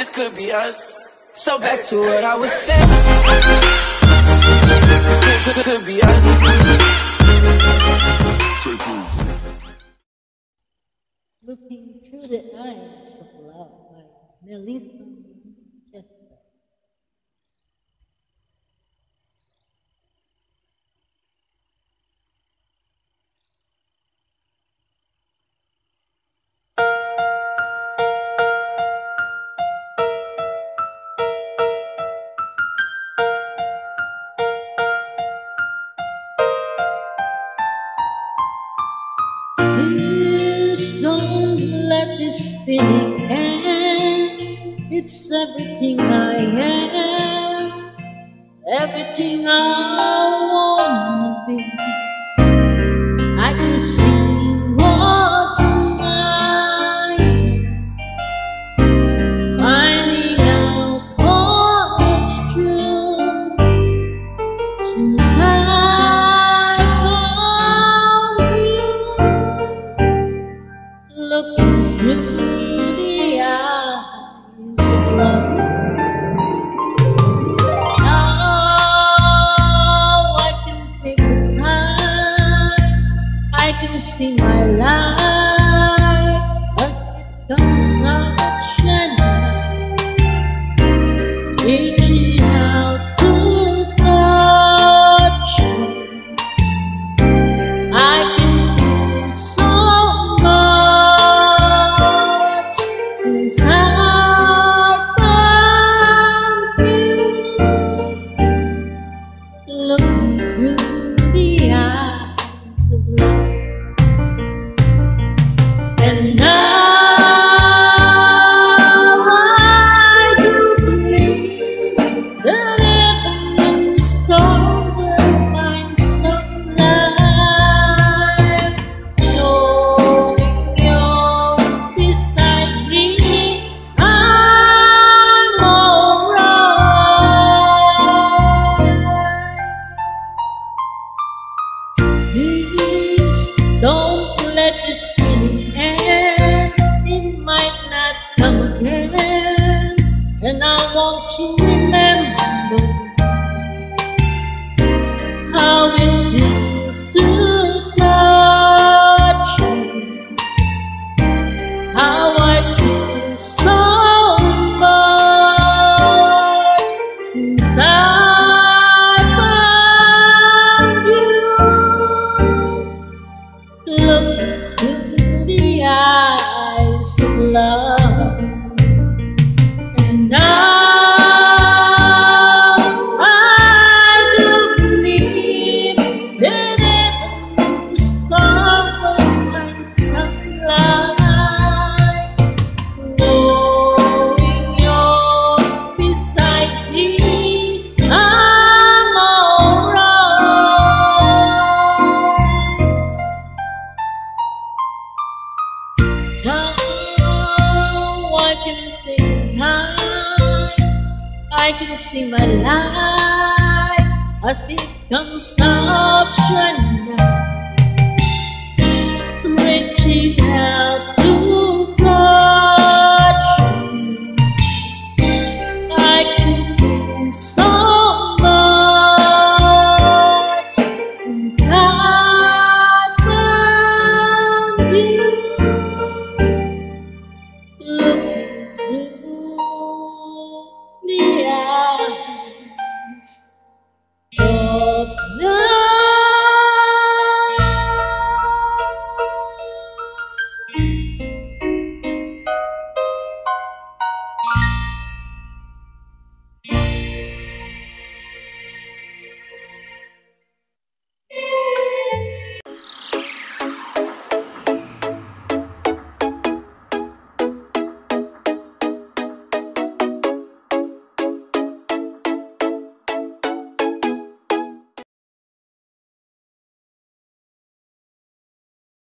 this could be us. So back to what I was saying. Could, could, be us. Looking through the eyes of love by Melissa this feeling. It's everything I am, everything I wanna be. I can see what's mine, finding out what's true. Since I found you, looking and want to remember how it feels to touch you, how I feel so much since I found you. Look time. I can see my life as it comes up down,